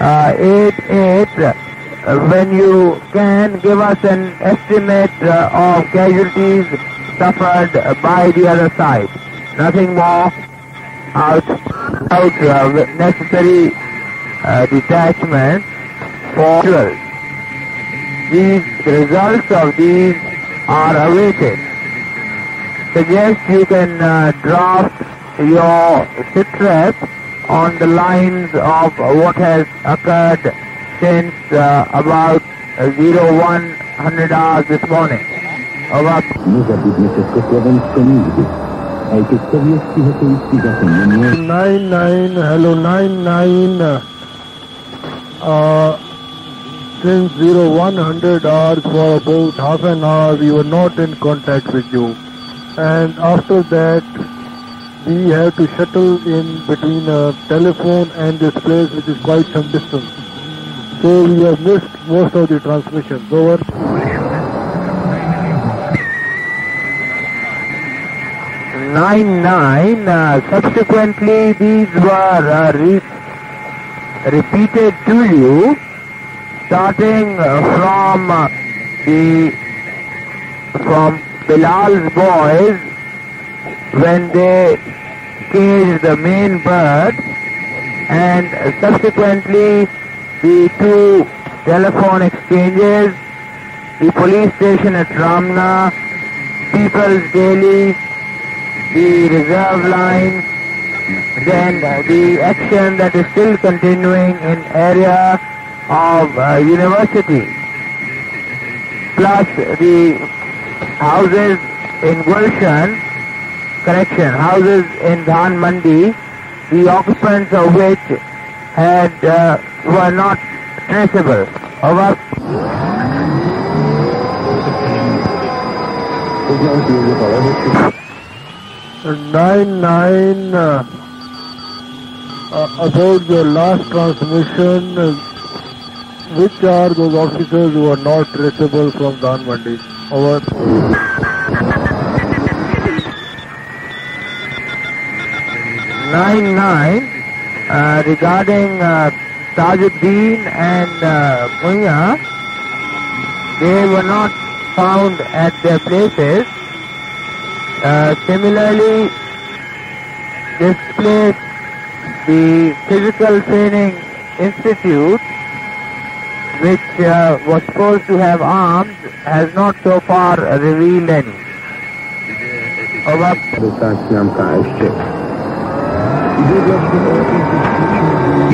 uh, 88 uh, when you can give us an estimate uh, of casualties suffered by the other side. Nothing more out, out necessary uh, detachment for. These the results of these are awaited. Suggest you can uh, draft your sitrep on the lines of what has occurred since uh, about 0100 hours this morning. Over. Nine nine, hello nine nine. Uh, since 0100 hours for about half an hour, we were not in contact with you, and after that we have to shuttle in between a telephone and this place, which is quite some distance. So we have missed most of the transmissions. Over. 99. Uh, subsequently, these were uh, re- repeated to you, starting uh, from uh, the from Bilal's boys when they caged the main bird, and subsequently the two telephone exchanges, the police station at Ramna, People's Daily, the reserve line, then the action that is still continuing in area of uh, university, plus the houses in Gulshan, correction, houses in Dhanmondi, the occupants of which had uh, were not traceable. Over. Nine nine. Uh, uh, about your last transmission, uh, which are those officers who are not traceable from Dhanmondi? Over. Nine nine uh, regarding uh, Tajuddin and uh, they were not found at their places. Uh, similarly, this place, the Physical Training Institute, which uh, was supposed to have arms, has not so far revealed any. Over.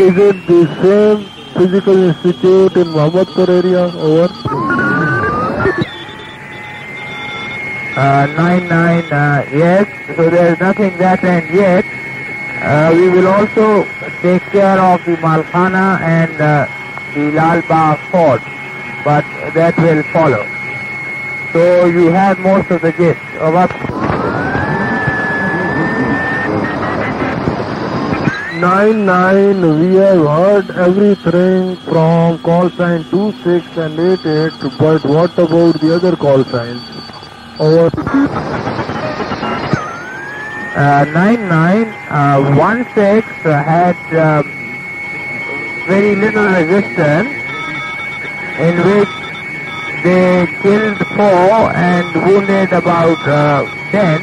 Is it the same physical institute in Mohammadpur area? Over. Uh, 99, uh, yes, so there is nothing that end yet. Uh, we will also take care of the Malkhana and uh, the Lalbagh fort, but that will follow. So you have most of the gist. Over. Nine nine. We have heard everything from call sign two six and eight eight, but what about the other call signs? Over. Uh, 99, uh, 16 had uh, very little resistance in which they killed four and wounded about uh, 10.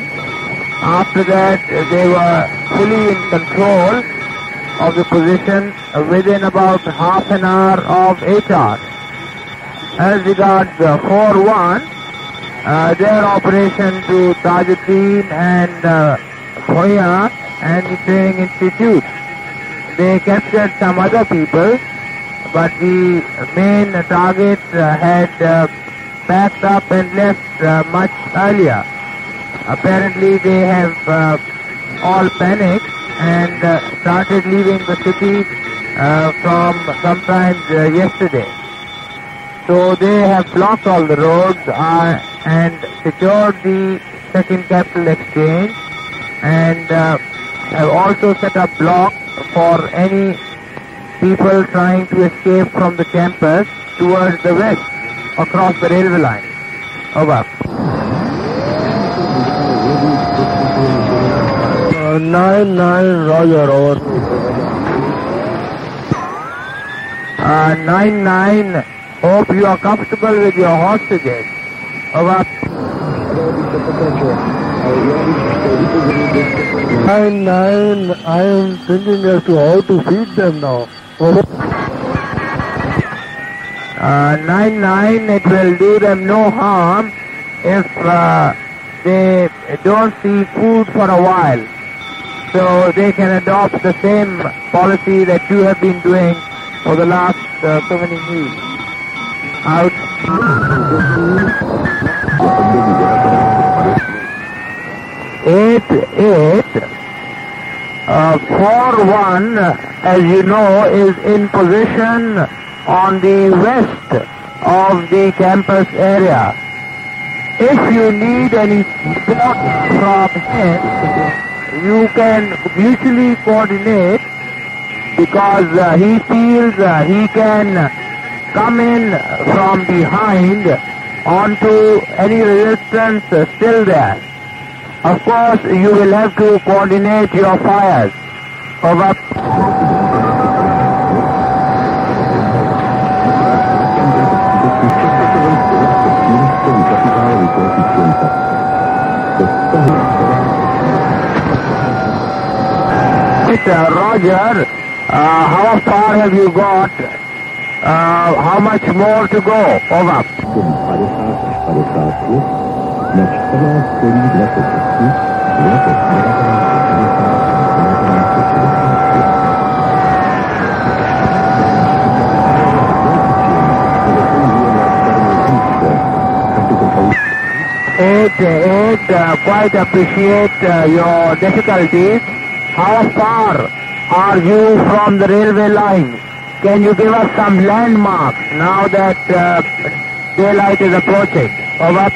After that, they were fully in control of the position within about half an hour of HR. As regards uh, 4-1, uh, their operation to Tajuddin and uh, Hoya and the training institute. They captured some other people, but the main target uh, had uh, packed up and left uh, much earlier. Apparently they have uh, all panicked and uh, started leaving the city uh, from sometime uh, yesterday. So they have blocked all the roads uh, and secured the second capital exchange and uh, have also set up blocks for any people trying to escape from the campus towards the west across the railway line. Over. Nine nine. Roger. Over. Uh, 9-9, hope you are comfortable with your hostages. Over. Nine nine. I am thinking as to how to feed them now. Over. Uh, 9-9, it will do them no harm if uh, they don't see food for a while. So they can adopt the same policy that you have been doing for the last uh, so many years. Out. Eight eight uh, four one, as you know, is in position on the west of the campus area. If you need any support from him, you can mutually coordinate because uh, he feels uh, he can come in from behind onto any resistance still there. Of course, you will have to coordinate your fires. Over. Uh, Roger, uh, how far have you got? Uh, how much more to go? Over. Ed, Ed, quite appreciate your difficulties. How far are you from the railway line? Can you give us some landmarks now that uh, daylight is approaching? Over.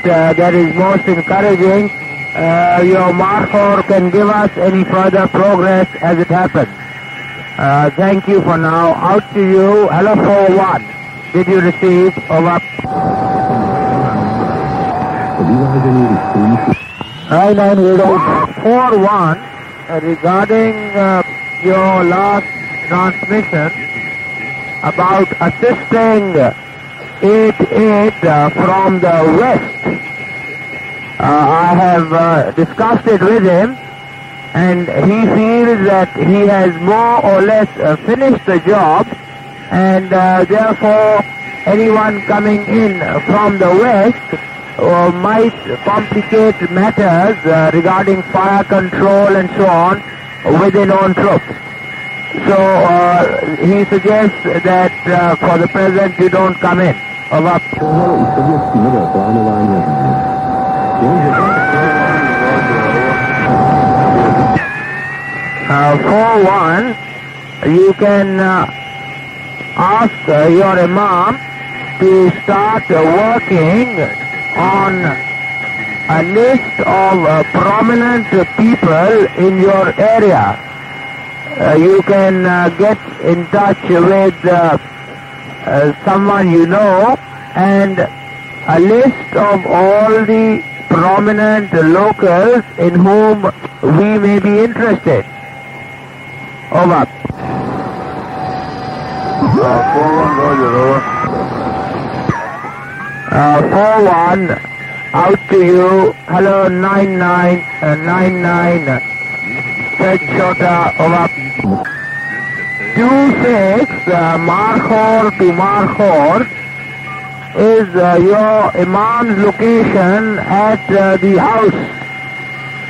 Uh, that is most encouraging. Uh, your marker can give us any further progress as it happens. Uh, thank you for now. Out to you. Hello 4-1. Did you receive? Over. Nine nine eight out. 4-1 uh, regarding uh, your last transmission about assisting 8-8 uh, from the west. Uh, I have uh, discussed it with him and he feels that he has more or less uh, finished the job and therefore anyone coming in from the west uh, might complicate matters uh, regarding fire control and so on within own troops. So uh, he suggests that for the present you don't come in. For one, you can uh, ask uh, your imam to start uh, working on a list of uh, prominent people in your area. Uh, you can uh, get in touch with uh, uh, someone you know and a list of all the prominent locals in whom we may be interested. Over. Uh, 4-1, out to you. Hello, 9-9, uh, 9-9, Fred Shota, over. 2-6, uh, Markhor to Markhor is uh, your Imam's location at uh, the house,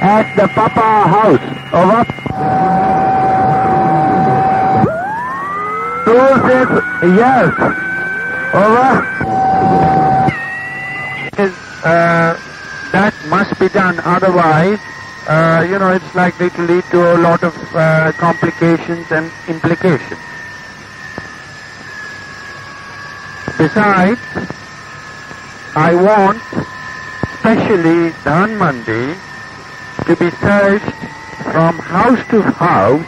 at the Papa house. Over. 2-6, yes. Over. is uh, that must be done. Otherwise, uh, you know, it's likely to lead to a lot of uh, complications and implications. Besides, I want, especially Mandi, to be searched from house to house.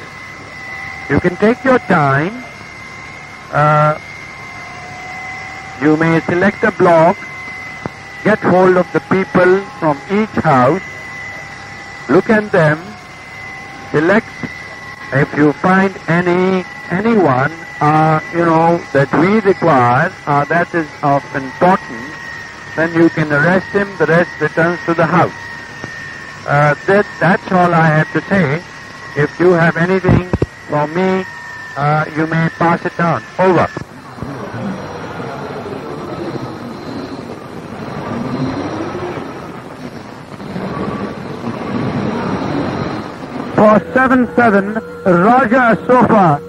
You can take your time uh, you may select a block, get hold of the people from each house, look at them, select if you find any anyone uh, you know that we require uh, that is of importance, then you can arrest him. The rest returns to the house. Uh, that that's all I have to say. If you have anything for me, uh, you may pass it down. Over. For 7-7, Raja Sofa.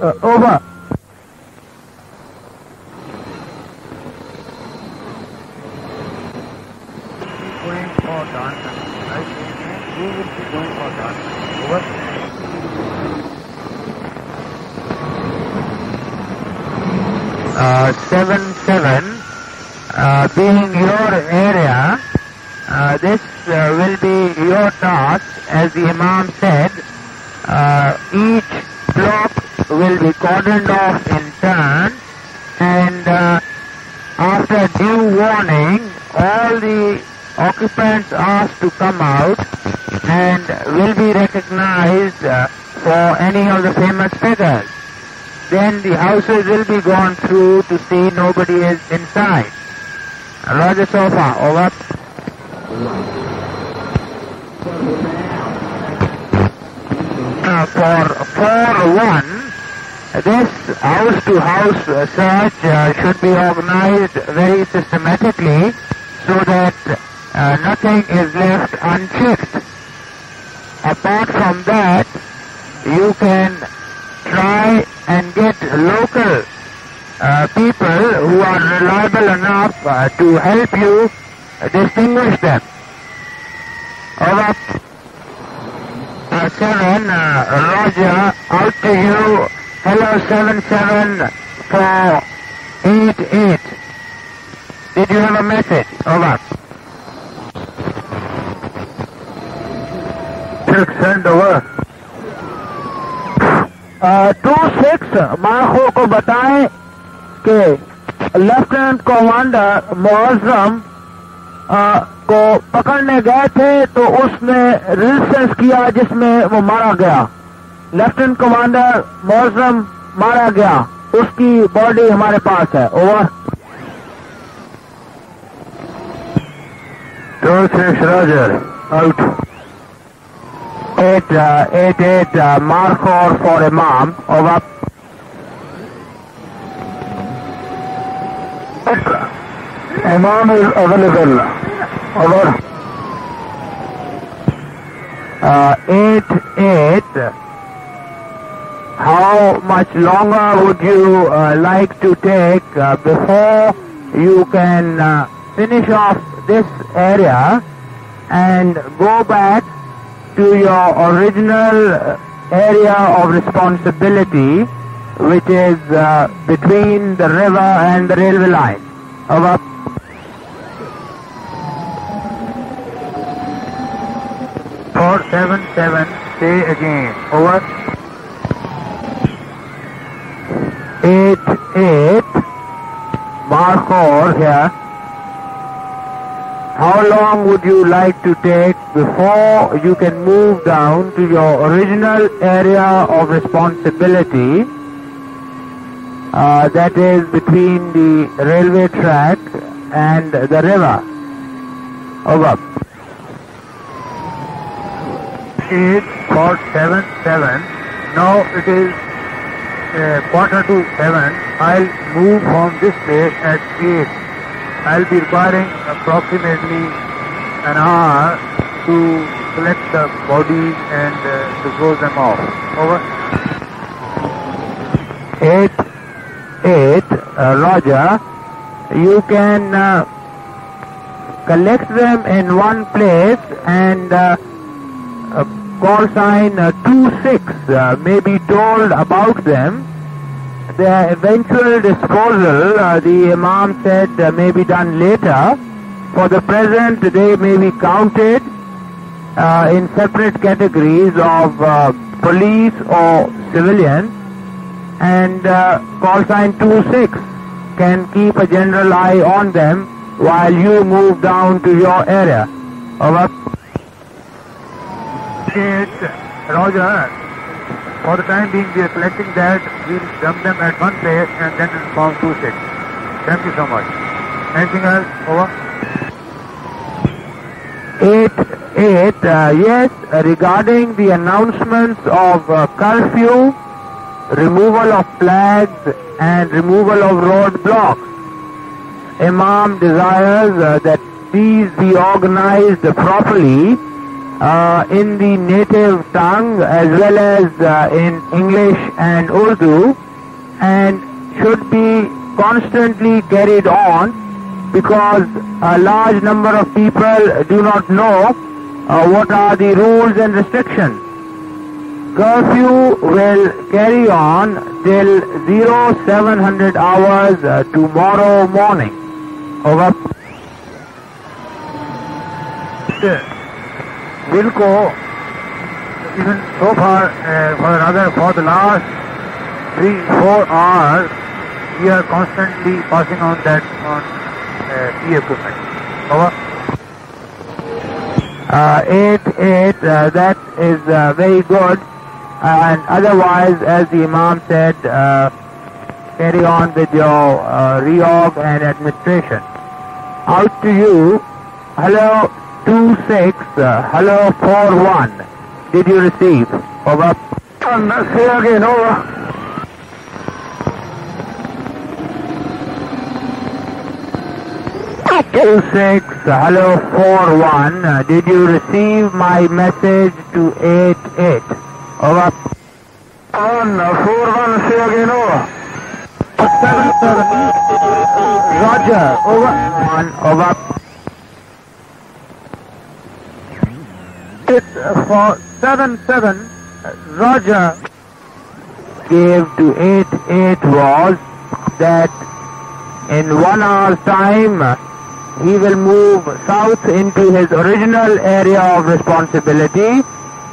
Uh, over. Going for done. Right? Who will be going for done? Over. Uh, seven seven. Uh, being your area, uh, this uh, will be your task, as the Imam said. Uh, each block will be cordoned off in turn, and uh, after due warning, all the occupants asked to come out and will be recognized uh, for any of the famous figures. Then the houses will be gone through to see nobody is inside. Roger Sofa, over. Uh, for 4-1, this house-to-house search uh, should be organized very systematically so that uh, nothing is left unchecked. Apart from that, you can try and get local uh, people who are reliable enough uh, to help you distinguish them. All right, 77, uh, Roger, out to you. Hello 77488. Did you have a message? Over. Six, send over. Uh, two six माखो को बताएं कि lieutenant commander Muazzam को पकड़ने गए थे तो उसने रेजिस्टेंस किया जिसमें वो मारा गया लेफ्टिनेंट कमांडर मुआजम मारा गया उसकी बॉडी हमारे पास है over to six roger out Eight, uh, eight, eight, uh, Markhor for Imam. Over. Imam is available. Over. Uh, eight, eight. How much longer would you uh, like to take uh, before you can uh, finish off this area and go back to your original area of responsibility, which is uh, between the river and the railway line? Over. Four seven seven. Say again. Over. Eight eight. Markhor here. How long would you like to take before you can move down to your original area of responsibility? Uh, that is between the railway track and the river. Over. Eight four seven seven. Now it is uh, quarter to seven. I'll move from this place at eight. I'll be requiring approximately an hour to collect the bodies and uh, to close them off. Over. Eight, eight, uh, Roger. You can uh, collect them in one place and uh, call sign uh, 26 uh, may be told about them their eventual disposal, uh, the Imam said, may be done later. For the present, they may be counted uh, in separate categories of uh, police or civilian. and uh, call sign 26 can keep a general eye on them while you move down to your area. Over. Roger. For the time being, we are collecting that. We'll dump them at one place and then inform 26. Thank you so much. Anything else? Over. 8, 8, uh, yes, regarding the announcements of uh, curfew, removal of flags and removal of roadblocks. Imam desires uh, that these be organized properly uh, in the native tongue as well as uh, in English and Urdu and should be constantly carried on because a large number of people do not know uh, what are the rules and restrictions. Curfew will carry on till 0700 hours uh, tomorrow morning. Over. Wilco, even so far, uh, for another, for the last three, four hours, we are constantly passing on that on uh, e-equipment. Over. Uh, 8, 8, uh, that is uh, very good. and otherwise, as the Imam said, uh, carry on with your uh, reorg and administration. Out to you. Hello, 26, uh, hello, 41. Did you receive? Over. say again, over. Two six, hello four one. Uh, did you receive my message to eight eight? Over. On four one, say again, over. Seven seven. Roger. Over. One over. For seven seven. uh, Roger gave to eight eight was that in one hour's time he will move south into his original area of responsibility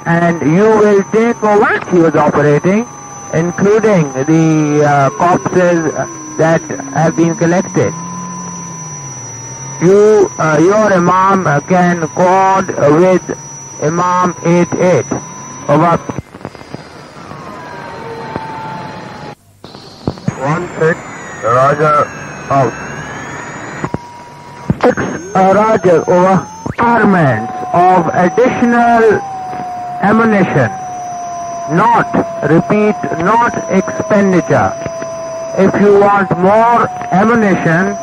and you will take over he was operating including the uh, corpses that have been collected. You, uh, your Imam can code with Imam 88. Over. One six, Roger, out. Six, uh, Roger, over. Garments of additional ammunition. Not, repeat, not expenditure. If you want more ammunition,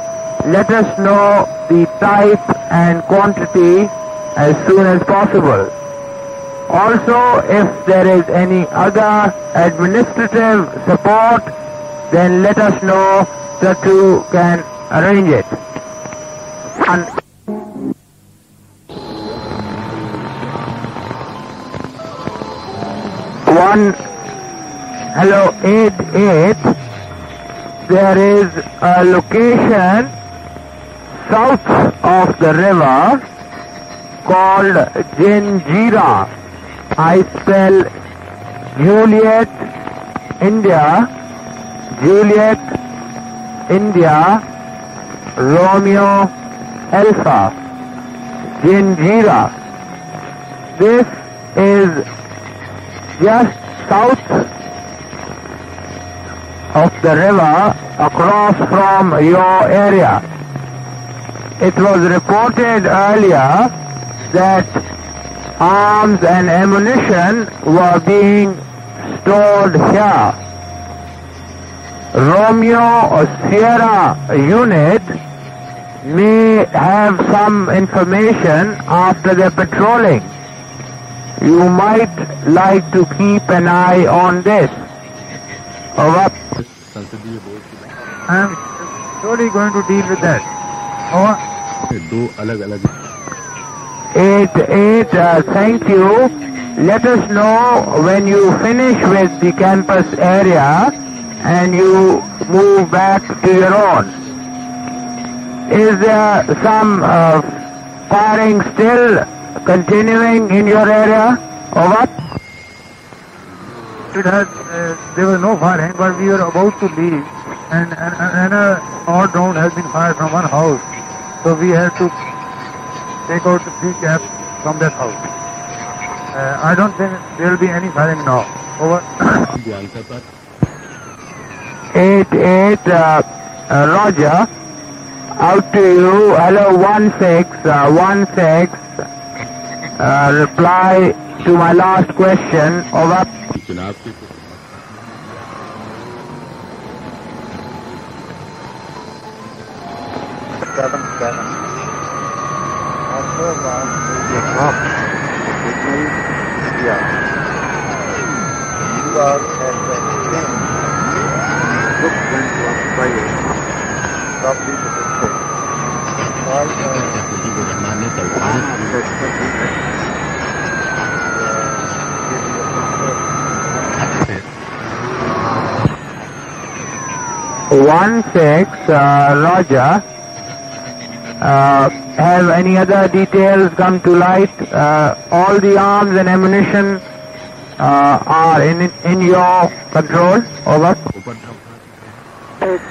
let us know the type and quantity as soon as possible. Also, if there is any other administrative support, then let us know so you can arrange it. And one hello eight eight there is a location south of the river called Jinjira. I spell Juliet India Juliet India Romeo Alpha Jinjira. This is just south of the river across from your area. It was reported earlier that arms and ammunition were being stored here. Romeo Sierra unit may have some information after their patrolling. You might like to keep an eye on this. Over. I am surely going to deal with that. Over. It, it, uh, thank you. Let us know when you finish with the campus area and you move back to your own. Is there some uh, firing still continuing in your area or what? It has. uh, there was no firing, but we were about to leave and, and, and an odd round has been fired from one house. So we had to take out the three caps from that house. Uh, I don't think there will be any firing now. Over. eight eight uh, uh, Roger, out to you. Hello one six uh, one six. Uh, reply to my last question. Over. Seven seven. One six, uh, Roger. Uh, have any other details come to light? Uh, all the arms and ammunition uh, are in in your control. Over. It's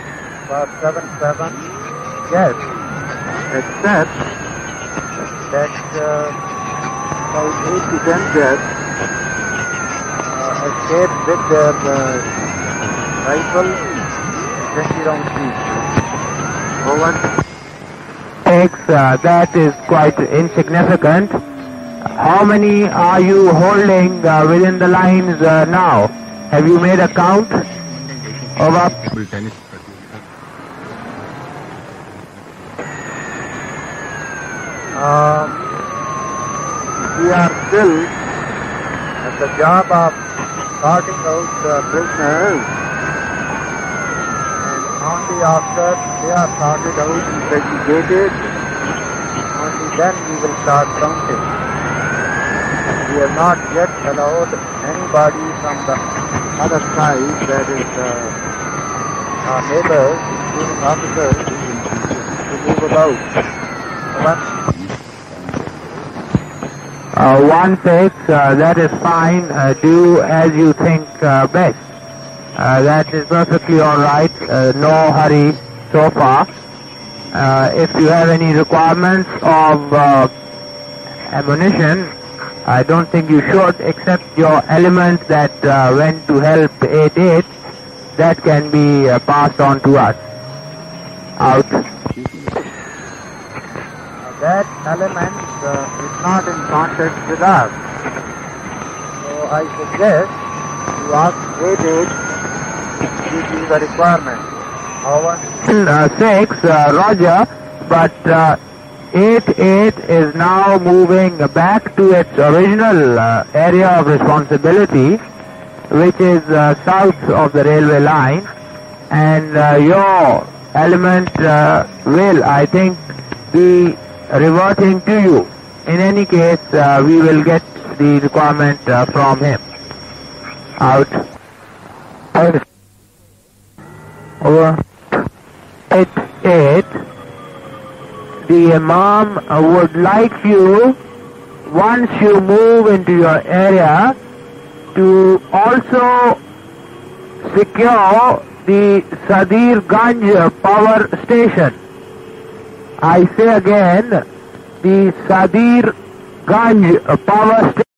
seven seven. Yes. Except said that about eight to ten deaths uh, escaped with their uh, rifle 20 each. Over takes, uh, that is quite insignificant. How many are you holding uh, within the lines uh, now? Have you made a count? Over. Um, we are still at the job of sorting out the prisoners only after they are sorted out and segregated, only then we will start counting. We have not yet allowed anybody from the other side, that is uh, our neighbors, including officers, to move about. Uh, one six, uh, that is fine. Uh, do as you think uh, best. Uh, that is perfectly all right. Uh, no hurry so far. Uh, if you have any requirements of uh, ammunition, I don't think you should, except your element that uh, went to help 8-8. That can be passed on to us. Out. that element is not in contact with us. So I suggest you ask David to the requirement. Our uh, 6, uh, Roger, but uh, 8-8 is now moving back to its original uh, area of responsibility, which is uh, south of the railway line, and uh, your element uh, will, I think, be reverting to you. In any case, uh, we will get the requirement uh, from him. Out. 8 8 the imam would like you once you move into your area to also secure the Siddhirganj power station. I say again, the Sadir Ganj power station.